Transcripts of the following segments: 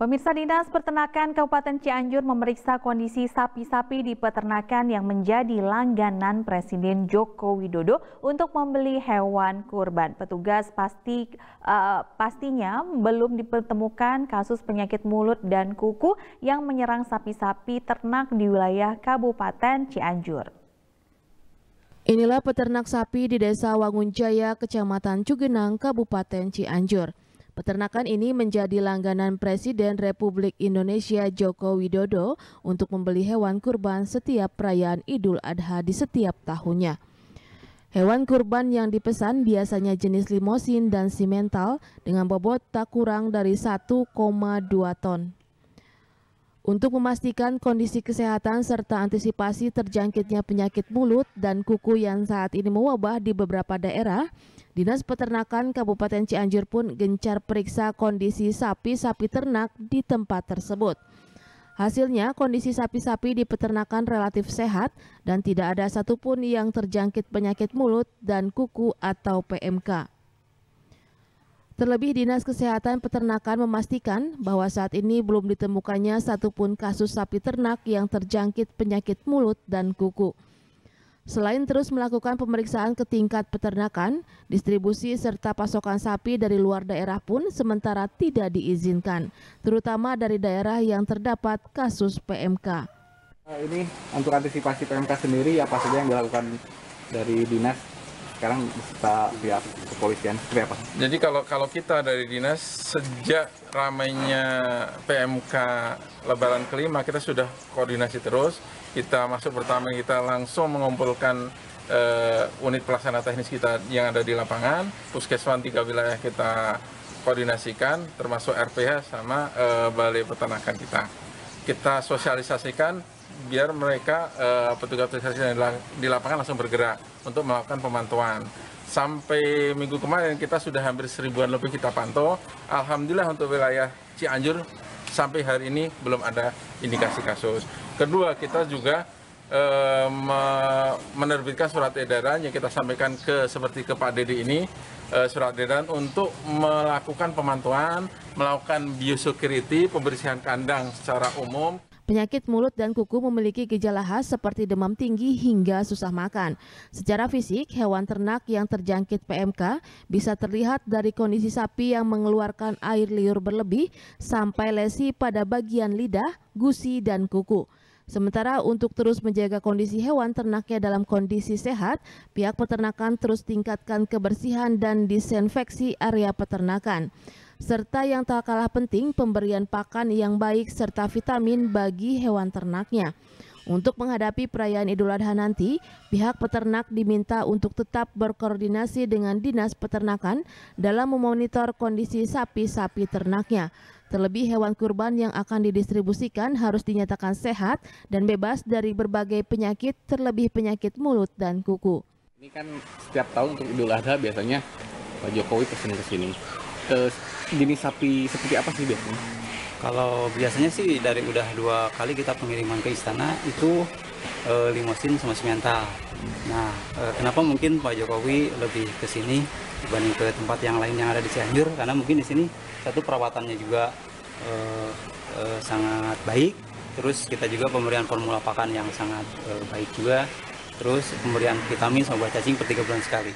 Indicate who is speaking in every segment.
Speaker 1: Pemirsa Dinas Peternakan Kabupaten Cianjur memeriksa kondisi sapi-sapi di peternakan yang menjadi langganan Presiden Joko Widodo untuk membeli hewan kurban. Petugas pasti uh, pastinya belum ditemukan kasus penyakit mulut dan kuku yang menyerang sapi-sapi ternak di wilayah Kabupaten Cianjur.
Speaker 2: Inilah peternak sapi di Desa Wangunjaya, Kecamatan Cugenang, Kabupaten Cianjur. Peternakan ini menjadi langganan Presiden Republik Indonesia Joko Widodo untuk membeli hewan kurban setiap perayaan Idul Adha di setiap tahunnya. Hewan kurban yang dipesan biasanya jenis limosin dan simental dengan bobot tak kurang dari 1,2 ton. Untuk memastikan kondisi kesehatan serta antisipasi terjangkitnya penyakit mulut dan kuku yang saat ini mewabah di beberapa daerah, Dinas Peternakan Kabupaten Cianjur pun gencar periksa kondisi sapi-sapi ternak di tempat tersebut. Hasilnya, kondisi sapi-sapi di peternakan relatif sehat dan tidak ada satupun yang terjangkit penyakit mulut dan kuku atau PMK. Terlebih Dinas Kesehatan Peternakan memastikan bahwa saat ini belum ditemukannya satupun kasus sapi ternak yang terjangkit penyakit mulut dan kuku. Selain terus melakukan pemeriksaan ke tingkat peternakan, distribusi serta pasokan sapi dari luar daerah pun sementara tidak diizinkan, terutama dari daerah yang terdapat kasus PMK.
Speaker 3: Ini untuk antisipasi PMK sendiri apa saja yang dilakukan dari dinas sekarang beserta pihak kepolisian seperti apa?
Speaker 4: Jadi kalau kalau kita dari dinas sejak ramainya PMK Lebaran kelima kita sudah koordinasi terus. Kita masuk pertama kita langsung mengumpulkan uh, unit pelaksana teknis kita yang ada di lapangan, puskeswan tiga wilayah kita koordinasikan, termasuk RPH sama uh, balai peternakan kita. Kita sosialisasikan biar mereka uh, petugas-petugas di lapangan langsung bergerak untuk melakukan pemantauan. Sampai minggu kemarin kita sudah hampir seribuan lebih kita pantau. Alhamdulillah untuk wilayah Cianjur sampai hari ini belum ada indikasi kasus. Kedua kita juga uh, menerbitkan surat edaran yang kita sampaikan ke seperti ke Pak Dedi ini uh, surat edaran untuk melakukan pemantauan, melakukan biosecurity, pembersihan kandang secara umum.
Speaker 2: Penyakit mulut dan kuku memiliki gejala khas seperti demam tinggi hingga susah makan. Secara fisik, hewan ternak yang terjangkit PMK bisa terlihat dari kondisi sapi yang mengeluarkan air liur berlebih sampai lesi pada bagian lidah, gusi, dan kuku. Sementara untuk terus menjaga kondisi hewan ternaknya dalam kondisi sehat, pihak peternakan terus tingkatkan kebersihan dan disinfeksi area peternakan serta yang tak kalah penting pemberian pakan yang baik serta vitamin bagi hewan ternaknya. Untuk menghadapi perayaan Idul Adha nanti, pihak peternak diminta untuk tetap berkoordinasi dengan Dinas Peternakan dalam memonitor kondisi sapi-sapi ternaknya. Terlebih hewan kurban yang akan didistribusikan harus dinyatakan sehat dan bebas dari berbagai penyakit, terlebih penyakit mulut dan kuku.
Speaker 3: Ini kan setiap tahun untuk Idul Adha biasanya Pak Jokowi pesen ke sini uh, jenis sapi seperti apa sih biasanya?
Speaker 5: Kalau biasanya sih dari udah dua kali kita pengiriman ke istana itu uh, limosin sama simental. Nah, uh, kenapa mungkin Pak Jokowi lebih ke sini dibanding ke tempat yang lain yang ada di Cianjur? Karena mungkin di sini satu perawatannya juga uh, uh, sangat baik. Terus kita juga pemberian formula pakan yang sangat uh, baik juga. Terus pemberian vitamin sama buah cacing per tiga bulan sekali.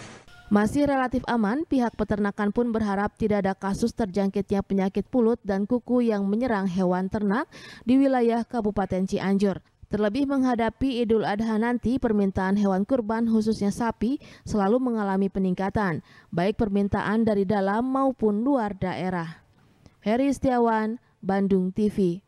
Speaker 2: Masih relatif aman, pihak peternakan pun berharap tidak ada kasus terjangkitnya penyakit pulut dan kuku yang menyerang hewan ternak di wilayah Kabupaten Cianjur. Terlebih menghadapi Idul Adha nanti, permintaan hewan kurban khususnya sapi selalu mengalami peningkatan, baik permintaan dari dalam maupun luar daerah. Heri Setiawan, Bandung TV